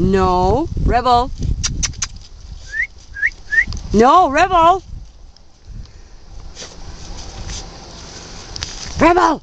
No, Rebel. No, Rebel. Rebel.